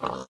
Uh,